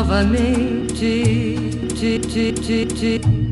novamente. Ti, ti, ti, ti.